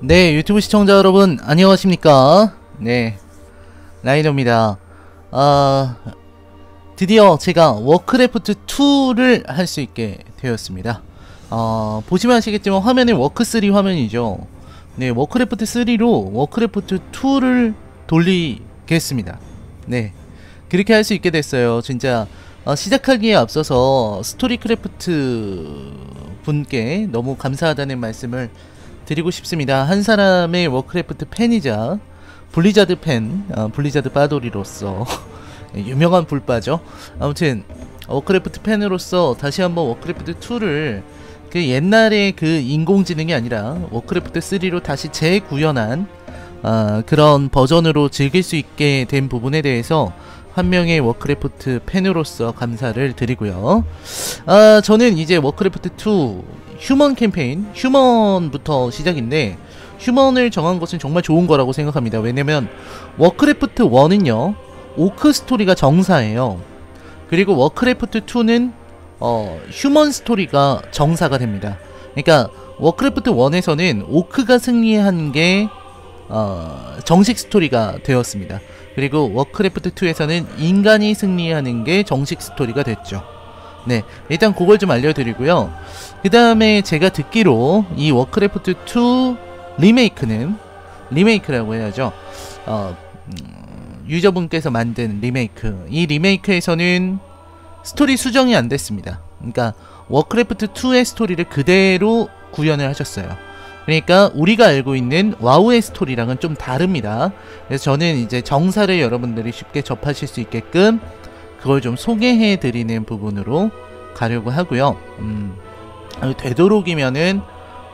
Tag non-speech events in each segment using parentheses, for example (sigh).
네, 유튜브 시청자 여러분, 안녕하십니까? 네, 라이너입니다. 아, 드디어 제가 워크래프트 2를 할 수 있게 되었습니다. 어, 보시면 아시겠지만 화면은 워크3 화면이죠. 네, 워크래프트 3로 워크래프트 2를 돌리겠습니다. 네, 그렇게 할 수 있게 됐어요. 진짜 어, 시작하기에 앞서서 스토리크래프트 분께 너무 감사하다는 말씀을 드리고 싶습니다. 한 사람의 워크래프트 팬이자 블리자드 팬, 어, 블리자드 빠돌이로서 (laughs) 유명한 불빠죠. 아무튼 워크래프트 팬으로서 다시 한번 워크래프트 2를 그 옛날의 그 인공지능이 아니라 워크래프트 3로 다시 재구현한 어, 그런 버전으로 즐길 수 있게 된 부분에 대해서 한 명의 워크래프트 팬으로서 감사를 드리고요. 아, 저는 이제 워크래프트 2 휴먼 캠페인, 휴먼부터 시작인데 휴먼을 정한 것은 정말 좋은 거라고 생각합니다. 왜냐면 워크래프트 1은요. 오크 스토리가 정사예요. 그리고 워크래프트 2는 어, 휴먼 스토리가 정사가 됩니다. 그러니까 워크래프트 1에서는 오크가 승리한 게 어, 정식 스토리가 되었습니다. 그리고 워크래프트 2에서는 인간이 승리하는 게 정식 스토리가 됐죠. 네, 일단 그걸 좀 알려드리고요. 그 다음에 제가 듣기로 이 워크래프트 2 리메이크는 리메이크라고 해야죠. 어, 음, 유저분께서 만든 리메이크. 이 리메이크에서는 스토리 수정이 안 됐습니다. 그러니까 워크래프트 2의 스토리를 그대로 구현을 하셨어요. 그러니까 우리가 알고 있는 와우의 스토리랑은 좀 다릅니다. 그래서 저는 이제 정사를 여러분들이 쉽게 접하실 수 있게끔 그걸 좀 소개해 드리는 부분으로 가려고 하고요. 음, 되도록이면은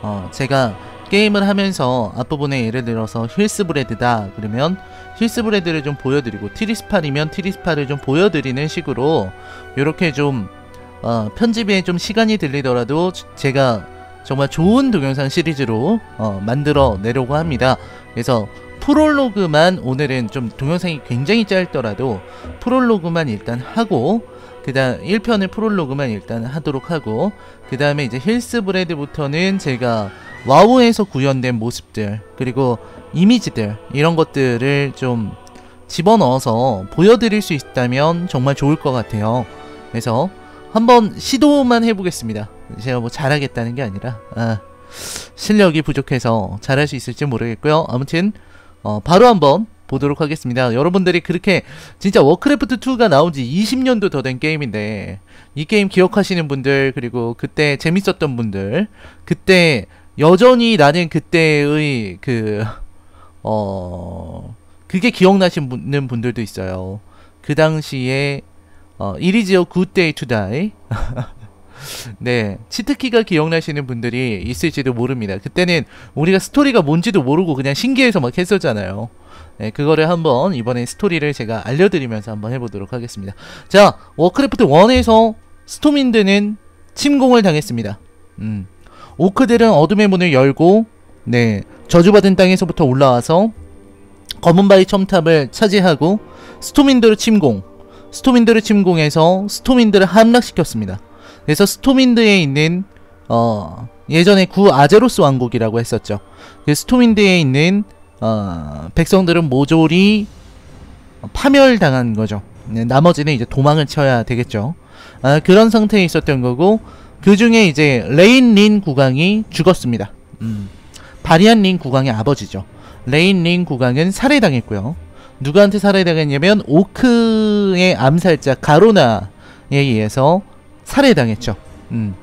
어, 제가 게임을 하면서 앞부분에 예를 들어서 힐스브레드다 그러면 힐스브레드를 좀 보여드리고 티리스팔이면 티리스팔을 좀 보여드리는 식으로 이렇게 좀 어, 편집에 좀 시간이 들리더라도 제가 정말 좋은 동영상 시리즈로 어, 만들어 내려고 합니다. 그래서 프롤로그만 오늘은 좀 동영상이 굉장히 짧더라도 프롤로그만 일단 하고 그 다음 1편의 프롤로그만 일단 하도록 하고 그 다음에 이제 힐스 브레드부터는 제가 와우에서 구현된 모습들 그리고 이미지들 이런 것들을 좀 집어넣어서 보여드릴 수 있다면 정말 좋을 것 같아요 그래서 한번 시도만 해보겠습니다 제가 뭐 잘하겠다는 게 아니라 아, 실력이 부족해서 잘할 수 있을지 모르겠고요 아무튼 어, 바로 한번 보도록 하겠습니다. 여러분들이 그렇게 진짜 워크래프트 2가 나온 지 20년도 더 된 게임인데 이 게임 기억하시는 분들 그리고 그때 재밌었던 분들 그때 여전히 나는 그때의 그 어 그게 기억나시는 분들도 있어요. 그 당시에 어 이리지어 굿데이 투다이 (laughs) 네, 치트키가 기억나시는 분들이 있을지도 모릅니다. 그때는 우리가 스토리가 뭔지도 모르고 그냥 신기해서 막 했었잖아요. 네, 그거를 한번 이번에 스토리를 제가 알려드리면서 한번 해보도록 하겠습니다. 자, 워크래프트 1에서 스톰윈드는 침공을 당했습니다. 음, 오크들은 어둠의 문을 열고 네, 저주받은 땅에서부터 올라와서 검은 바위 첨탑을 차지하고 스톰윈드를 침공 스톰윈드를 침공해서 스톰윈드를 함락시켰습니다. 그래서 스톰윈드에 있는 어 예전에 구 아제로스 왕국이라고 했었죠. 그 스톰윈드에 있는 어 백성들은 모조리 파멸당한 거죠. 네, 나머지는 이제 도망을 쳐야 되겠죠. 아, 그런 상태에 있었던 거고 그 중에 이제 레인 린 국왕이 죽었습니다. 음, 바리안 린 국왕의 아버지죠. 레인 린 국왕은 살해당했고요. 누구한테 살해당했냐면 오크의 암살자 가로나에 의해서 살해당했죠. 음.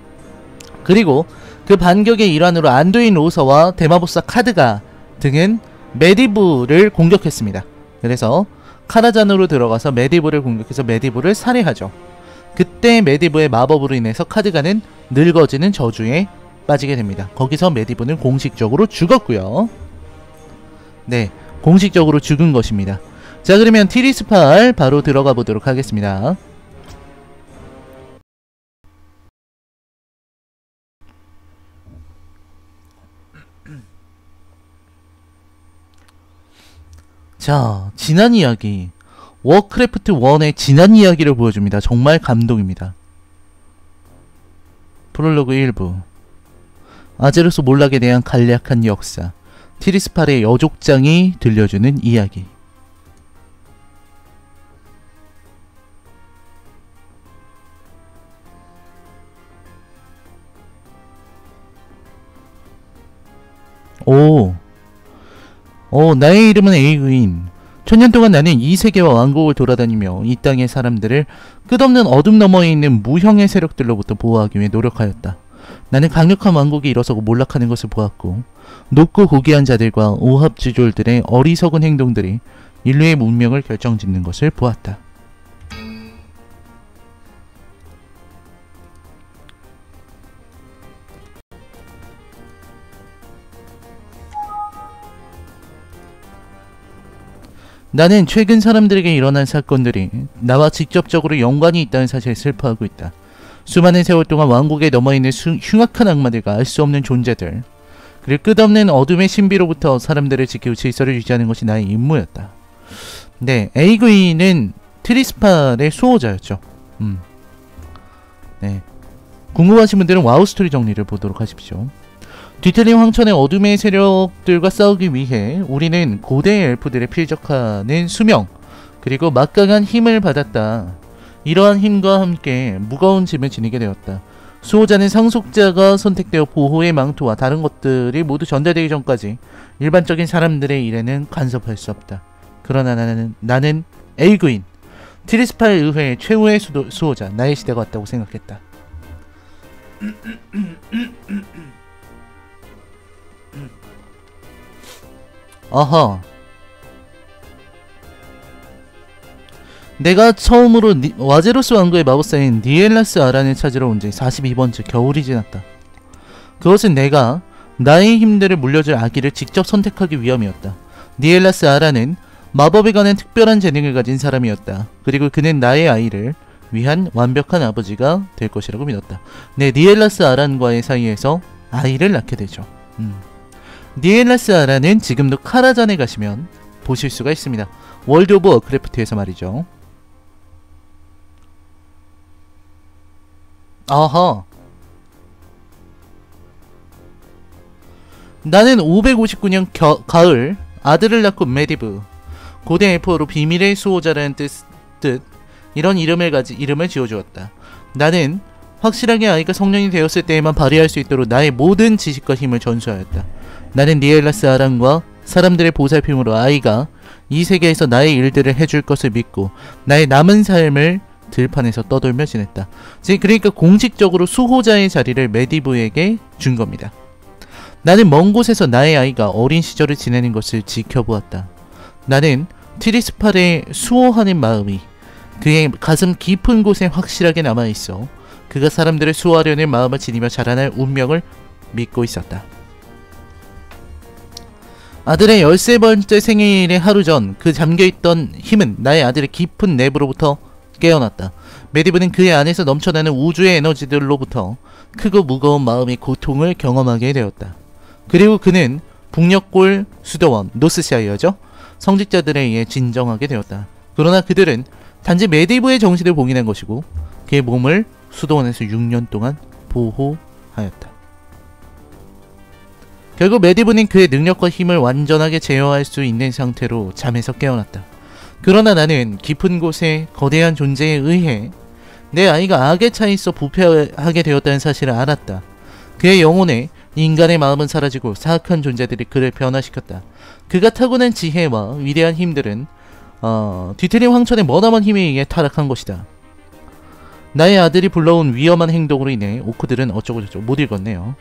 그리고 그 반격의 일환으로 안두인 로서와 대마법사 카드가 등은 메디브를 공격했습니다. 그래서 카라잔으로 들어가서 메디브를 공격해서 메디브를 살해하죠. 그때 메디브의 마법으로 인해서 카드가는 늙어지는 저주에 빠지게 됩니다. 거기서 메디브는 공식적으로 죽었고요. 네, 공식적으로 죽은 것입니다. 자 그러면 티리스팔 바로 들어가 보도록 하겠습니다. 자, 지난 이야기. 워크래프트 1의 지난 이야기를 보여줍니다. 정말 감동입니다. 프롤로그 1부. 아제로스 몰락에 대한 간략한 역사. 티리스팔의 여족장이 들려주는 이야기. 오. 어, 나의 이름은 에이그인. 천년 동안 나는 이 세계와 왕국을 돌아다니며 이 땅의 사람들을 끝없는 어둠 너머에 있는 무형의 세력들로부터 보호하기 위해 노력하였다. 나는 강력한 왕국이 일어서고 몰락하는 것을 보았고 높고 고귀한 자들과 오합지졸들의 어리석은 행동들이 인류의 문명을 결정짓는 것을 보았다. 나는 최근 사람들에게 일어난 사건들이 나와 직접적으로 연관이 있다는 사실을 슬퍼하고 있다. 수많은 세월 동안 왕국에 넘어있는 수, 흉악한 악마들과 알 수 없는 존재들 그리고 끝없는 어둠의 신비로부터 사람들을 지키고 질서를 유지하는 것이 나의 임무였다. 네, 에이그윈은 티리스팔의 수호자였죠. 음. 네. 궁금하신 분들은 와우 스토리 정리를 보도록 하십시오. 뒤틀린 황천의 어둠의 세력들과 싸우기 위해 우리는 고대 엘프들에 필적하는 수명 그리고 막강한 힘을 받았다. 이러한 힘과 함께 무거운 짐을 지니게 되었다. 수호자는 상속자가 선택되어 보호의 망토와 다른 것들이 모두 전달되기 전까지 일반적인 사람들의 일에는 간섭할 수 없다. 그러나 나는 나는 에이그인 트리스팔 의회의 최후의 수도, 수호자 나의 시대가 왔다고 생각했다. (clears throat) (clears throat) 아하 내가 처음으로 니, 아제로스 왕국의 마법사인 니엘라스 아란을 찾으러 온 지 42번째 겨울이 지났다. 그것은 내가 나의 힘들을 물려줄 아기를 직접 선택하기 위함이었다. 니엘라스 아란은 마법에 관한 특별한 재능을 가진 사람이었다. 그리고 그는 나의 아이를 위한 완벽한 아버지가 될 것이라고 믿었다. 네, 니엘라스 아란과의 사이에서 아이를 낳게 되죠. 음. 니엘라스 아란은 지금도 카라잔에 가시면 보실 수가 있습니다. 월드 오브 워크래프트에서 말이죠. 아하. 나는 559년 겨, 가을 아들을 낳고 메디브 고대 엘프어로 비밀의 수호자라는 뜻, 뜻 이런 이름을 가지 이름을 지어주었다. 나는 확실하게 아이가 성년이 되었을 때에만 발휘할 수 있도록 나의 모든 지식과 힘을 전수하였다. 나는 니엘라스 아랑과 사람들의 보살핌으로 아이가 이 세계에서 나의 일들을 해줄 것을 믿고 나의 남은 삶을 들판에서 떠돌며 지냈다. 그러니까 공식적으로 수호자의 자리를 메디브에게 준 겁니다. 나는 먼 곳에서 나의 아이가 어린 시절을 지내는 것을 지켜보았다. 나는 트리스팔의 수호하는 마음이 그의 가슴 깊은 곳에 확실하게 남아있어 그가 사람들을 수호하려는 마음을 지니며 자라날 운명을 믿고 있었다. 아들의 13번째 생일의 하루 전 그 잠겨있던 힘은 나의 아들의 깊은 내부로부터 깨어났다. 메디브는 그의 안에서 넘쳐나는 우주의 에너지들로부터 크고 무거운 마음의 고통을 경험하게 되었다. 그리고 그는 북녘골 수도원 노스샤이어죠. 성직자들에 의해 진정하게 되었다. 그러나 그들은 단지 메디브의 정신을 봉인한 것이고 그의 몸을 수도원에서 6년 동안 보호하였다. 결국 메디브는 그의 능력과 힘을 완전하게 제어할 수 있는 상태로 잠에서 깨어났다. 그러나 나는 깊은 곳에 거대한 존재에 의해 내 아이가 악에 차 있어 부패하게 되었다는 사실을 알았다. 그의 영혼에 인간의 마음은 사라지고 사악한 존재들이 그를 변화시켰다. 그가 타고난 지혜와 위대한 힘들은 어, 뒤틀린 황천의 머나먼 힘에 의해 타락한 것이다. 나의 아들이 불러온 위험한 행동으로 인해 오크들은 어쩌고저쩌고 못 읽었네요.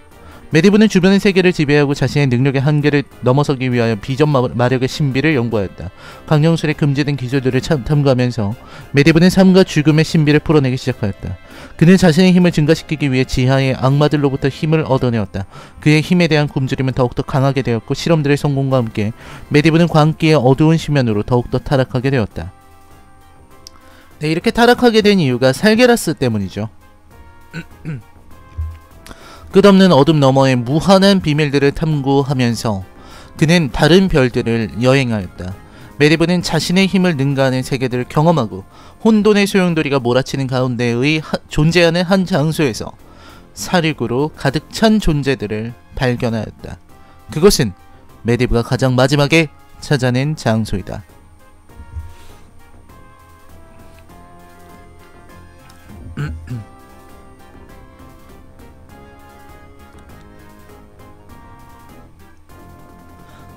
메디브는 주변의 세계를 지배하고 자신의 능력의 한계를 넘어서기 위하여 비전 마력의 신비를 연구하였다. 강령술에 금지된 기술들을 탐구하면서 메디브는 삶과 죽음의 신비를 풀어내기 시작하였다. 그는 자신의 힘을 증가시키기 위해 지하의 악마들로부터 힘을 얻어내었다. 그의 힘에 대한 굶주림은 더욱더 강하게 되었고 실험들의 성공과 함께 메디브는 광기의 어두운 심연으로 더욱더 타락하게 되었다. 네, 이렇게 타락하게 된 이유가 살게라스 때문이죠. (clears throat) 끝없는 어둠 너머의 무한한 비밀들을 탐구하면서 그는 다른 별들을 여행하였다. 메리브는 자신의 힘을 능가하는 세계들을 경험하고 혼돈의 소용돌이가 몰아치는 가운데의 하, 존재하는 한 장소에서 사륙으로 가득 찬 존재들을 발견하였다. 그것은 메디브가 가장 마지막에 찾아낸 장소이다.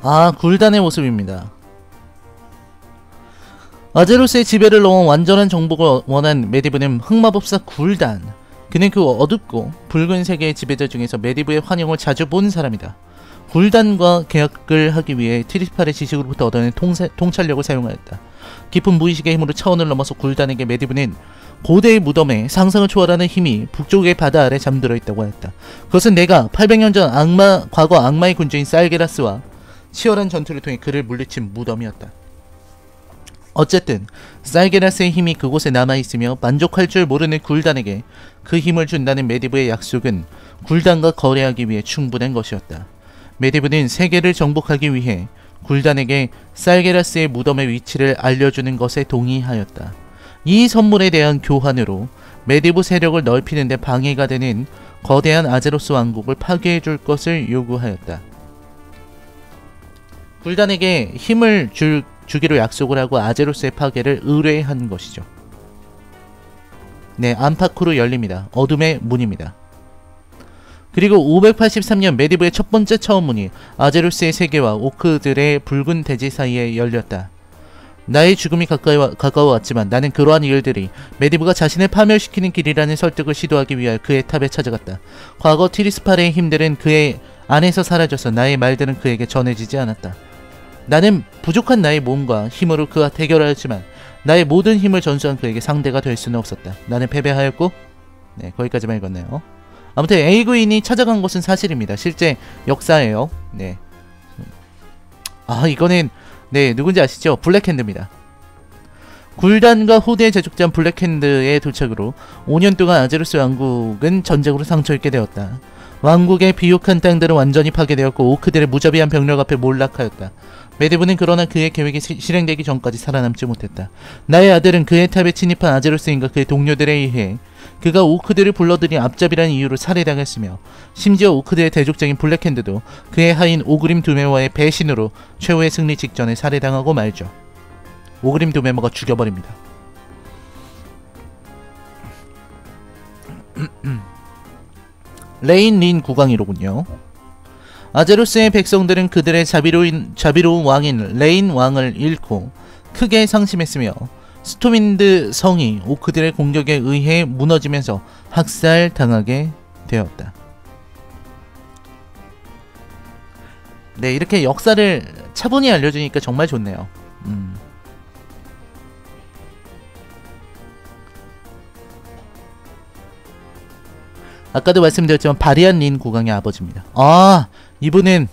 아, 굴단의 모습입니다. 아제로스의 지배를 넘어 완전한 정복을 원한 메디브는 흑마법사 굴단. 그는 그 어둡고 붉은 세계의 지배자 중에서 메디브의 환영을 자주 본 사람이다. 굴단과 계약을 하기 위해 트리스팔의 지식으로부터 얻어낸 통찰력을 사용하였다. 깊은 무의식의 힘으로 차원을 넘어서 굴단에게 메디브는 고대의 무덤에 상상을 초월하는 힘이 북쪽의 바다 아래 잠들어 있다고 하였다. 그것은 내가 800년 전 악마, 과거 악마의 군주인 쌀게라스와 치열한 전투를 통해 그를 물리친 무덤이었다. 어쨌든 살게라스의 힘이 그곳에 남아있으며 만족할 줄 모르는 굴단에게 그 힘을 준다는 메디브의 약속은 굴단과 거래하기 위해 충분한 것이었다. 메디브는 세계를 정복하기 위해 굴단에게 살게라스의 무덤의 위치를 알려주는 것에 동의하였다. 이 선물에 대한 교환으로 메디브 세력을 넓히는 데 방해가 되는 거대한 아제로스 왕국을 파괴해 줄 것을 요구하였다. 굴단에게 힘을 줄, 주기로 약속을 하고 아제로스의 파괴를 의뢰한 것이죠. 네, 안팎으로 열립니다. 어둠의 문입니다. 그리고 583년 메디브의 첫 번째 처음문이 아제로스의 세계와 오크들의 붉은 대지 사이에 열렸다. 나의 죽음이 가까이 와, 가까워왔지만 나는 그러한 일들이 메디브가 자신을 파멸시키는 길이라는 설득을 시도하기 위하여 그의 탑에 찾아갔다. 과거 티리스파르의 힘들은 그의 안에서 사라져서 나의 말들은 그에게 전해지지 않았다. 나는 부족한 나의 몸과 힘으로 그와 대결하였지만 나의 모든 힘을 전수한 그에게 상대가 될 수는 없었다. 나는 패배하였고 네 거기까지만 읽었네요. 아무튼 A구인이 찾아간 것은 사실입니다. 실제 역사예요. 네. 아 이거는 네 누군지 아시죠? 블랙핸드입니다. 굴단과 호드의 대족장 블랙핸드의 도착으로 5년 동안 아제로스 왕국은 전쟁으로 상처입게 되었다. 왕국의 비옥한 땅들은 완전히 파괴되었고 오크들의 무자비한 병력 앞에 몰락하였다. 메디브는 그러나 그의 계획이 시, 실행되기 전까지 살아남지 못했다. 나의 아들은 그의 탑에 침입한 아제로스인과 그의 동료들에 의해 그가 오크들을 불러들인 앞잡이라는 이유로 살해당했으며 심지어 오크들의 대족장인 블랙핸드도 그의 하인 오그림 둠해머의 배신으로 최후의 승리 직전에 살해당하고 말죠. 오그림 둠해머가 죽여버립니다. (clears throat) 레인 린 국왕이로군요. 아제로스의 백성들은 그들의 자비로운, 자비로운 왕인 레인 왕을 잃고 크게 상심했으며 스톰윈드 성이 오크들의 공격에 의해 무너지면서 학살당하게 되었다. 네, 이렇게 역사를 차분히 알려주니까 정말 좋네요. 음. 아까도 말씀드렸지만 바리안 린 국왕의 아버지입니다. 아, 이분은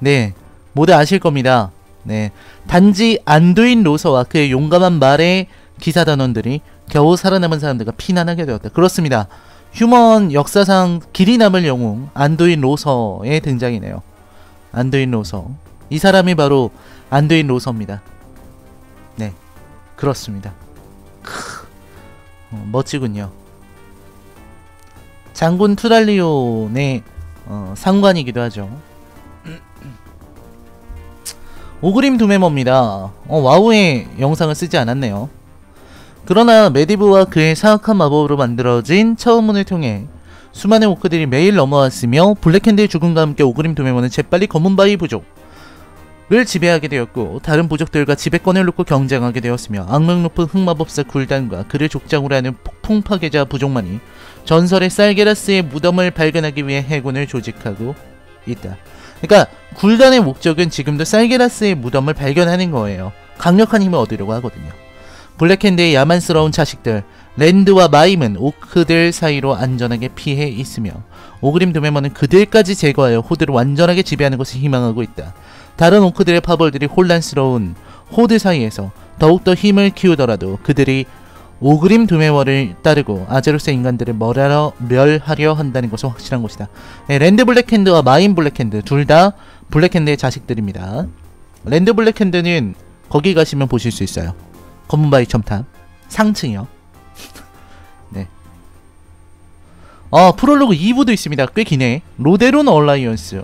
네 모두 아실 겁니다. 네 단지 안두인 로서와 그의 용감한 말에 기사 단원들이 겨우 살아남은 사람들과 피난하게 되었다. 그렇습니다. 휴먼 역사상 길이 남을 영웅 안두인 로서의 등장이네요. 안두인 로서. 이 사람이 바로 안두인 로서입니다. 네, 그렇습니다. 크, 어, 멋지군요. 장군 투랄리온의 어, 상관이기도 하죠. 오그림 두메모입니다. 어, 와우의 영상을 쓰지 않았네요. 그러나 메디브와 그의 사악한 마법으로 만들어진 처음문을 통해 수많은 오크들이 매일 넘어왔으며 블랙핸드의 죽음과 함께 오그림 두메모는 재빨리 검은바위 부족을 지배하게 되었고 다른 부족들과 지배권을 놓고 경쟁하게 되었으며 악명 높은 흑마법사 굴단과 그를 족장으로 하는 폭풍 파괴자 부족만이 전설의 쌀게라스의 무덤을 발견하기 위해 해군을 조직하고 있다. 그러니까 굴단의 목적은 지금도 살게라스의 무덤을 발견하는 거예요. 강력한 힘을 얻으려고 하거든요. 블랙핸드의 야만스러운 자식들 렌드와 마임은 오크들 사이로 안전하게 피해 있으며 오그림 둠해머는 그들까지 제거하여 호드를 완전하게 지배하는 것을 희망하고 있다. 다른 오크들의 파벌들이 혼란스러운 호드 사이에서 더욱더 힘을 키우더라도 그들이 오그림 둠해머를 따르고 아제로스 인간들을 멸하려, 멸하려 한다는 것은 확실한 것이다. 네, 렌드 블랙핸드와 마임 블랙핸드 둘 다 블랙핸드의 자식들입니다. 렌드 블랙핸드는 거기 가시면 보실 수 있어요. 검은 바위 첨탑 상층이요. (laughs) 네. 아 프롤로그 2부도 있습니다. 꽤 기네. 로데론 얼라이언스.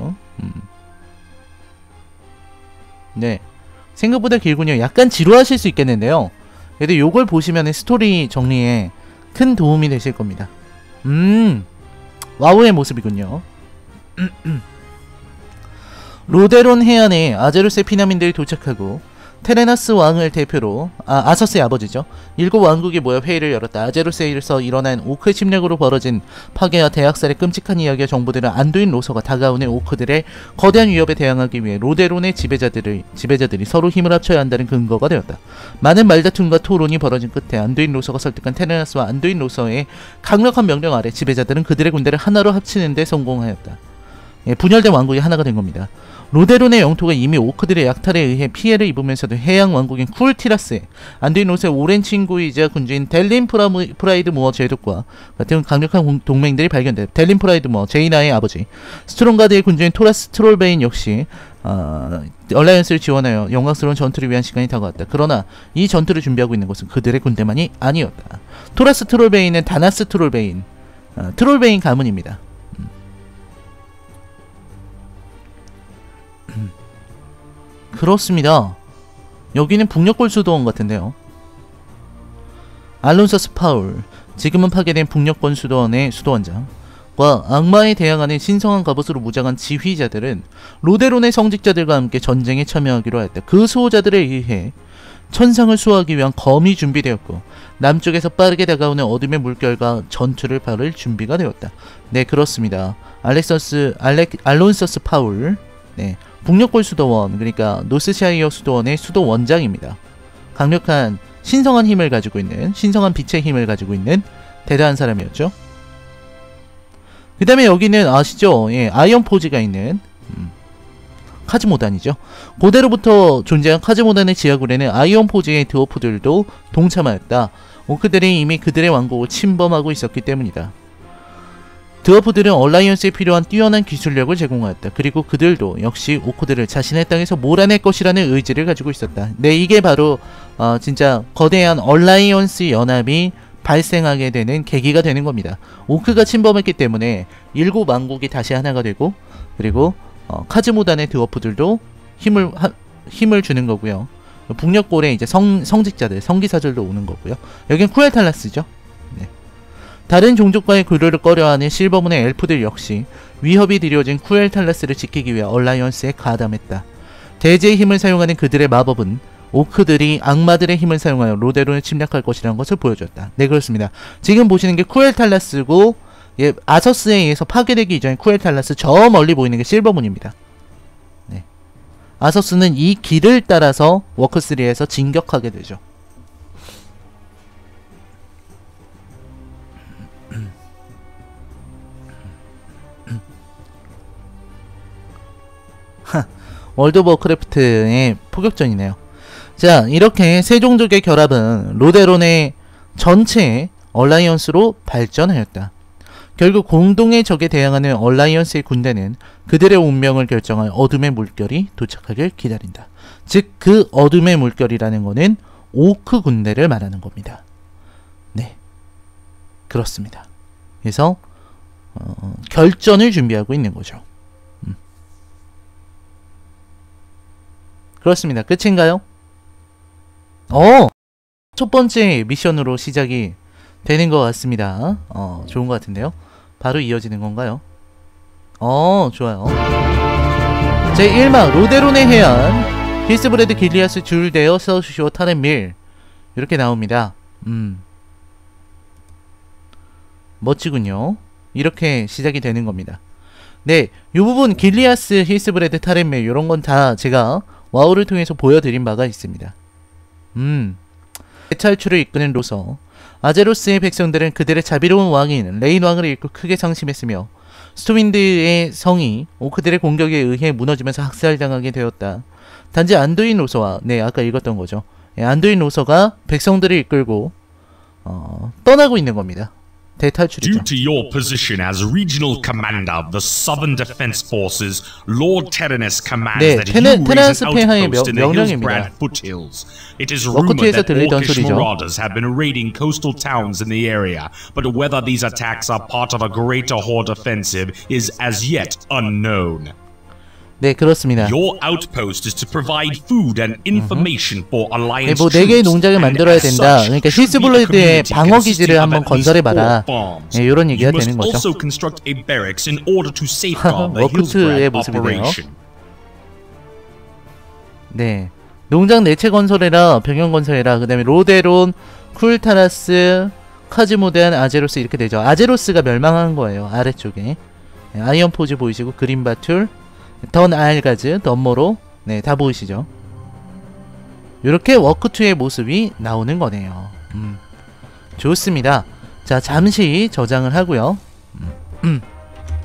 음. 네. 생각보다 길군요. 약간 지루하실 수 있겠는데요. 그래도 요걸 보시면 스토리 정리에 큰 도움이 되실 겁니다. 음, 와우의 모습이군요. (clears throat) 로데론 해안에 아제로스 피난민들이 도착하고 테레나스 왕을 대표로 아, 아서스의 아버지죠. 일곱 왕국이 모여 회의를 열었다. 아제로스에서 일어난 오크 침략으로 벌어진 파괴와 대학살의 끔찍한 이야기와 정보들은 안두인 로서가 다가오는 오크들의 거대한 위협에 대항하기 위해 로데론의 지배자들을 지배자들이 서로 힘을 합쳐야 한다는 근거가 되었다. 많은 말다툼과 토론이 벌어진 끝에 안두인 로서가 설득한 테레나스와 안두인 로서의 강력한 명령 아래 지배자들은 그들의 군대를 하나로 합치는 데 성공하였다. 예, 분열된 왕국이 하나가 된 겁니다. 로데론의 영토가 이미 오크들의 약탈에 의해 피해를 입으면서도 해양 왕국인 쿨티라스에 안두인 로서의 오랜 친구이자 군주인 델린 프라우드무어 제독과 같은 강력한 동맹들이 발견돼 델린 프라우드무어 제이나의 아버지 스트롬가드의 군주인 토라스 트롤베인 역시 어, 얼라이언스를 지원하여 영광스러운 전투를 위한 시간이 다가왔다. 그러나 이 전투를 준비하고 있는 것은 그들의 군대만이 아니었다. 토라스 트롤베인은 다나스 트롤베인, 어, 트롤베인 가문입니다. 그렇습니다. 여기는 북녘골 수도원 같은데요. 알론서스 파울, 지금은 파괴된 북녘골 수도원의 수도원장과 악마에 대항하는 신성한 갑옷으로 무장한 지휘자들은 로데론의 성직자들과 함께 전쟁에 참여하기로 했다. 그 수호자들에 의해 천상을 수호하기 위한 검이 준비되었고 남쪽에서 빠르게 다가오는 어둠의 물결과 전투를 벌일 준비가 되었다. 네 그렇습니다. 알렉서스 알렉 알론서스 파울 네 북녘골 수도원 그러니까 노스샤이어 수도원의 수도 원장입니다. 강력한 신성한 힘을 가지고 있는 신성한 빛의 힘을 가지고 있는 대단한 사람이었죠. 그 다음에 여기는 아시죠? 예, 아이언포지가 있는 음, 카즈모단이죠. 고대로부터 존재한 카즈모단의 지하굴에는 아이언포지의 드워프들도 동참하였다. 오크들이 이미 그들의 왕국을 침범하고 있었기 때문이다. 드워프들은 얼라이언스에 필요한 뛰어난 기술력을 제공하였다. 그리고 그들도 역시 오크들을 자신의 땅에서 몰아낼 것이라는 의지를 가지고 있었다. 네, 이게 바로 어, 진짜 거대한 얼라이언스 연합이 발생하게 되는 계기가 되는 겁니다. 오크가 침범했기 때문에 일곱 왕국이 다시 하나가 되고 그리고 어, 카즈모단의 드워프들도 힘을 하, 힘을 주는 거고요. 북녘골에 이제 성, 성직자들, 성기사들도 오는 거고요. 여긴 쿠엘탈라스죠. 다른 종족과의 교류를 꺼려하는 실버문의 엘프들 역시 위협이 드려진 쿠엘탈라스를 지키기 위해 얼라이언스에 가담했다. 대제의 힘을 사용하는 그들의 마법은 오크들이 악마들의 힘을 사용하여 로데론을 침략할 것이라는 것을 보여줬다. 네 그렇습니다. 지금 보시는 게 쿠엘탈라스고 예, 아서스에 의해서 파괴되기 이전에 쿠엘탈라스 저 멀리 보이는 게 실버문입니다. 네. 아서스는 이 길을 따라서 워크3에서 진격하게 되죠. 월드 오브 워크래프트의 포격전이네요. 자, 이렇게 세 종족의 결합은 로데론의 전체 얼라이언스로 발전하였다. 결국 공동의 적에 대항하는 얼라이언스의 군대는 그들의 운명을 결정할 어둠의 물결이 도착하길 기다린다. 즉, 그 어둠의 물결이라는 것은 오크 군대를 말하는 겁니다. 네. 그렇습니다. 그래서, 어, 결전을 준비하고 있는 거죠. 그렇습니다. 끝인가요? 어! 첫 번째 미션으로 시작이 되는 것 같습니다. 어, 좋은 것 같은데요. 바로 이어지는 건가요? 어, 좋아요. 제1막 로데론의 해안 히스브레드 길리아스 줄데어 서슈쇼 타렌밀 이렇게 나옵니다. 음. 멋지군요. 이렇게 시작이 되는 겁니다. 네, 이 부분 길니아스, 힐스브레드, 타렌밀 이런 건 다 제가 와우를 통해서 보여드린 바가 있습니다. 음, 대탈출을 이끄는 로서 아제로스의 백성들은 그들의 자비로운 왕인 레인 왕을 잃고 크게 상심했으며 스토윈드의 성이 오크들의 공격에 의해 무너지면서 학살당하게 되었다. 단지 안두인 로서와 네 아까 읽었던 거죠. 예, 안두인 로서가 백성들을 이끌고 어, 떠나고 있는 겁니다. 대탈출이죠. Due to your position as regional commander of the Southern Defense Forces, Lord Terenas commands 네, that 테네, you raise 테네스 an 폐하의 outpost in the 명령입니다. Hillsbrad foothills. It is rumored 워크트에서 that 들리던 Orcish 소리죠. marauders have been raiding coastal towns in the area, but whether these attacks are part of a greater horde offensive is as yet unknown. 네 그렇습니다. Your outpost is to provide food and information for 네, Alliance 뭐네 개의 troops, 농장을 and 만들어야 된다. 그러니까 히스블레드의 community 방어 기지를 한번 건설해 봐라. four farms. 네, 이런 얘기가 되는 거죠. 워크트의 모습이네요. 네. 농장 내체 건설해라, 병영 건설해라. 그다음에 로데론, 쿨타라스, 카즈모데안, 아제로스 이렇게 되죠. 아제로스가 멸망한 거예요. 아래쪽에. 네, 아이언 포즈 보이시고 그림바톨, 던 아일가즈, 던모로 네, 다 보이시죠? 이렇게 워크2의 모습이 나오는 거네요. 음. 좋습니다. 자, 잠시 저장을 하고요. 음, 음.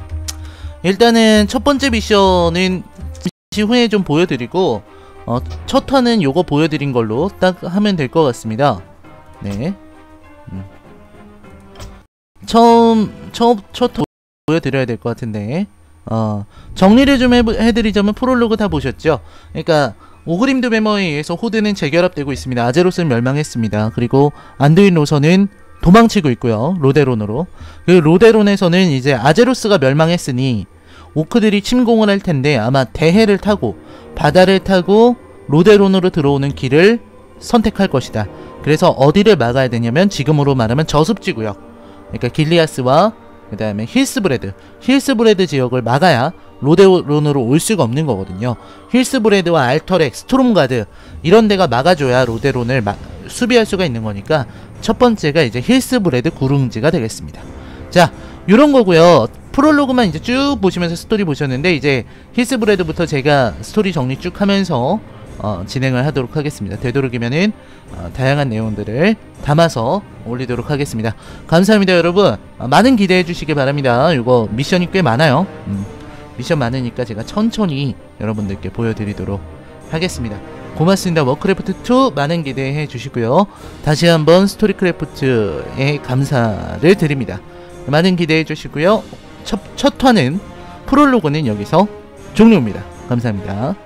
(clears throat) 일단은 첫 번째 미션은 잠시 후에 좀 보여드리고 어, 첫 턴은 요거 보여드린 걸로 딱 하면 될 것 같습니다. 네. 음. 처음 처음 첫턴 보여드려야 될 것 같은데 어, 정리를 좀 해, 해드리자면 프롤로그 다 보셨죠? 그러니까 오그림 둠해머에 의해서 호드는 재결합되고 있습니다. 아제로스는 멸망했습니다. 그리고 안두인 로서는 도망치고 있고요. 로데론으로. 그 로데론에서는 이제 아제로스가 멸망했으니 오크들이 침공을 할 텐데 아마 대해를 타고 바다를 타고 로데론으로 들어오는 길을 선택할 것이다. 그래서 어디를 막아야 되냐면 지금으로 말하면 저습지 구역. 그러니까 길니아스와 그 다음에 힐스브레드. 힐스브레드 지역을 막아야 로데론으로 올 수가 없는 거거든요. 힐스브레드와 알터렉, 스트롬가드 이런 데가 막아줘야 로데론을 마- 수비할 수가 있는 거니까 첫 번째가 이제 힐스브레드 구릉지가 되겠습니다. 자, 요런 거고요. 프롤로그만 이제 쭉 보시면서 스토리 보셨는데 이제 힐스브레드부터 제가 스토리 정리 쭉 하면서 어, 진행을 하도록 하겠습니다. 되도록이면은 어, 다양한 내용들을 담아서 올리도록 하겠습니다. 감사합니다, 여러분. 어, 많은 기대해 주시기 바랍니다. 이거 미션이 꽤 많아요. 음, 미션 많으니까 제가 천천히 여러분들께 보여드리도록 하겠습니다. 고맙습니다. 워크래프트2 많은 기대해 주시고요. 다시 한번 스토리크래프트에 감사를 드립니다. 많은 기대해 주시고요. 첫, 첫 화는 프롤로그는 여기서 종료입니다. 감사합니다.